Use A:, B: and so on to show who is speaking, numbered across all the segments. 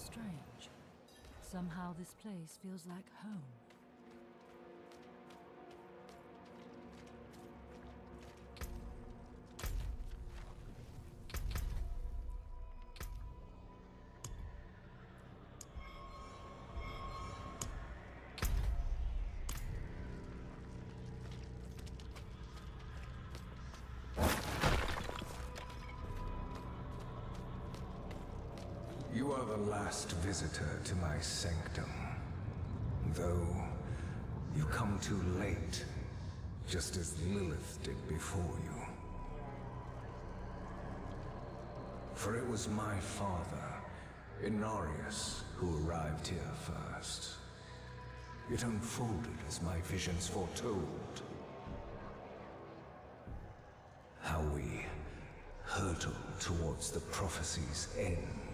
A: strange. Somehow this place feels like home.
B: You are the last visitor to my sanctum. Though, you come too late, just as Lilith did before you. For it was my father, Inarius, who arrived here first. It unfolded as my visions foretold. How we hurtle towards the prophecy's end.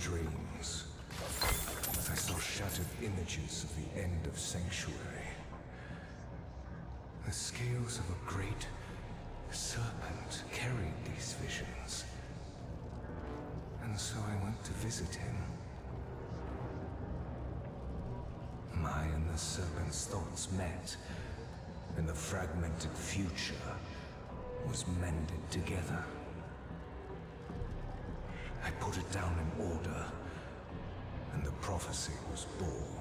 B: Dreams. I saw shattered images of the end of Sanctuary. The scales of a great serpent carried these visions. And so I went to visit him. My and the serpent's thoughts met, and the fragmented future was mended together. Put it down in order, and the prophecy was born.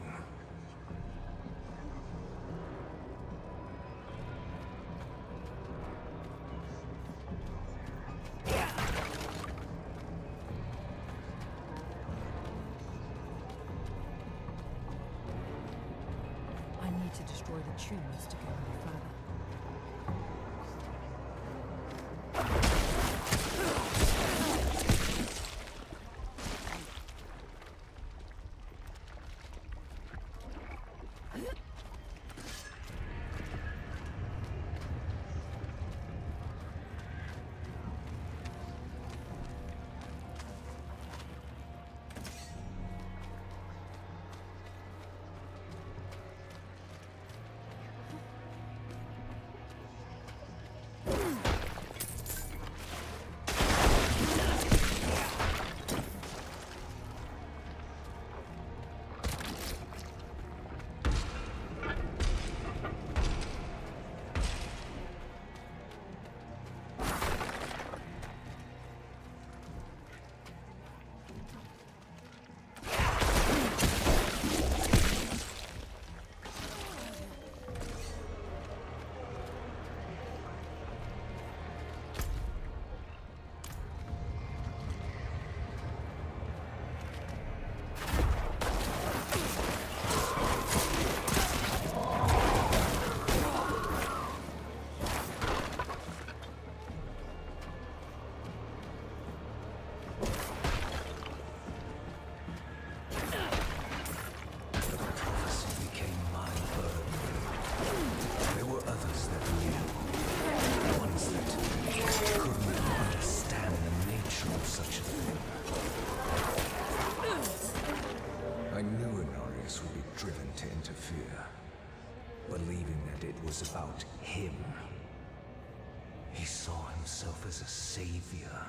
B: Himself as a savior,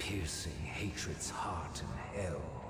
B: piercing hatred's heart in hell.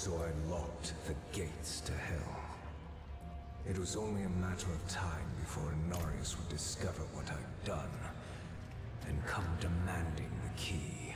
B: So I locked the gates to hell. It was only a matter of time before Inarius would discover what I'd done and come demanding the key.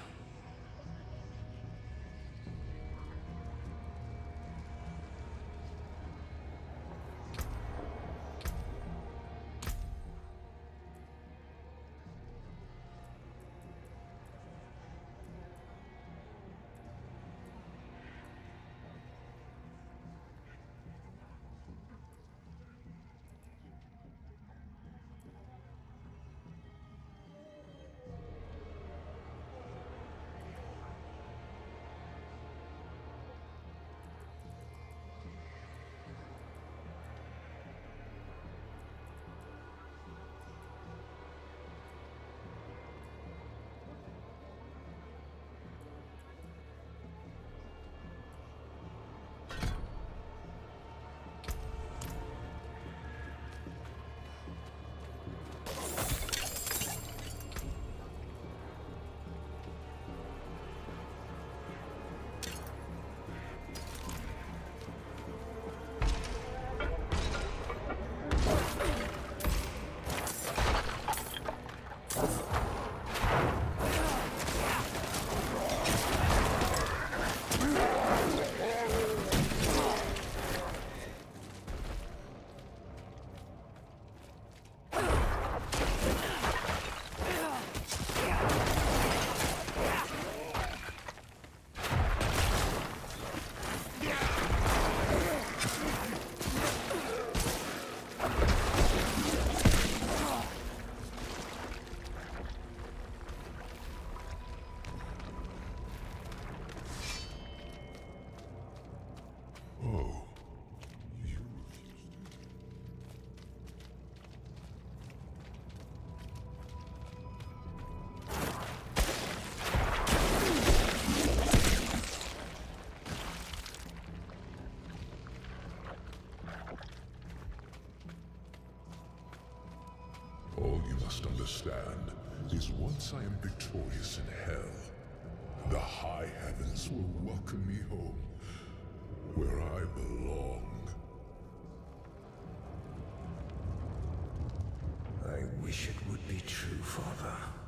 C: Will welcome me home, where I belong.
B: I wish it would be true, Father.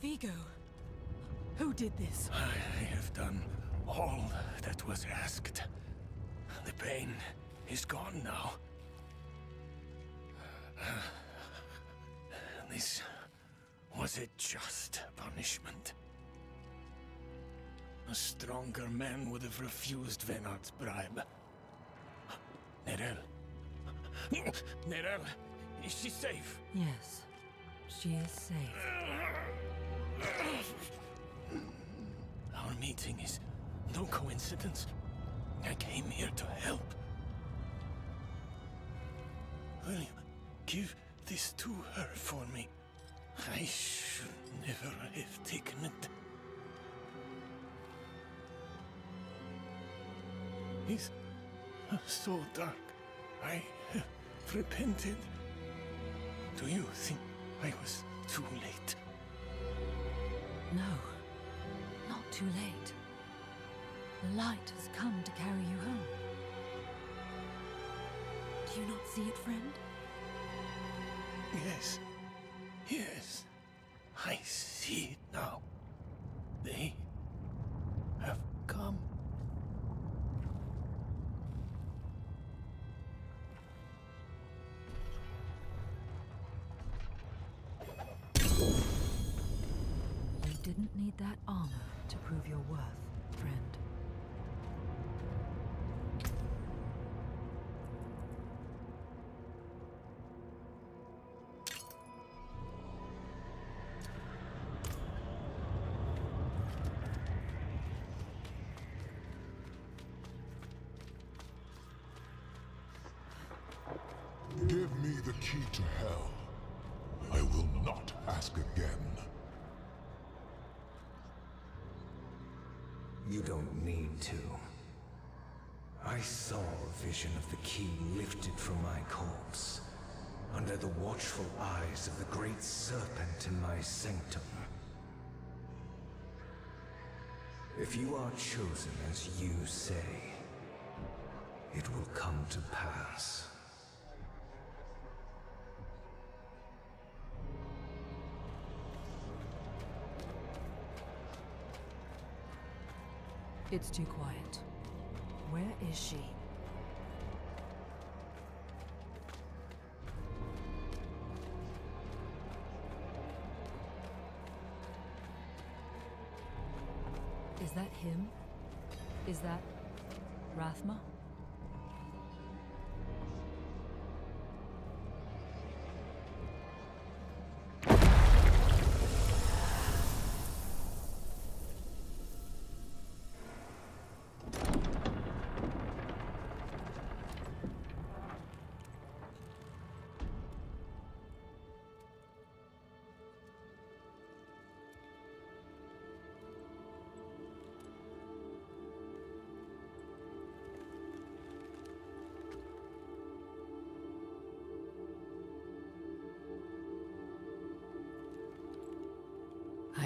A: Viggo, who did this?
D: I have done all that was asked. The pain is gone now. This was a just punishment. A stronger man would have refused Vhenard's bribe. Nerel Nerel, is she safe?
A: Yes, she is safe.
D: Our meeting is no coincidence. I came here to help. William, give this to her for me. I should never have taken it. It's so dark. I have repented. Do you think I was too late?
A: No, not too late. The light has come to carry you home. Do you not see it, friend?
D: Yes. Yes. I see it
A: that armor to prove your worth, friend.
C: Give me the key to hell. I will not ask again.
B: You don't need to. I saw a vision of the key lifted from my corpse, under the watchful eyes of the great serpent in my sanctum. If you are chosen as you say, it will come to pass.
A: It's too quiet. Where is she? Is that him? Is that Rathma?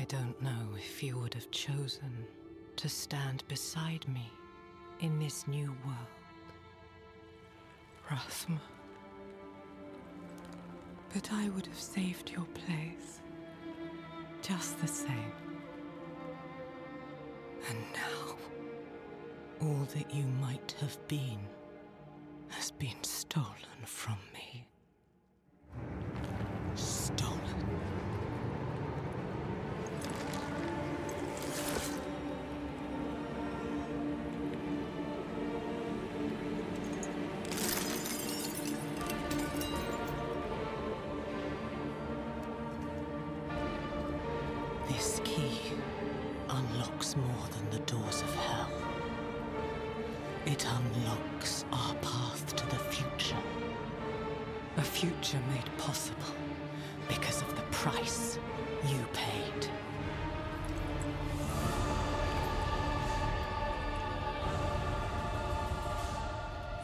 E: Don't know if you would have chosen to stand beside me in this new world. Rathma. But I would have saved your place. Just the same. And now, all that you might have been has been stolen from me.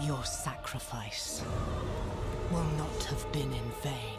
E: Your sacrifice will not have been in vain.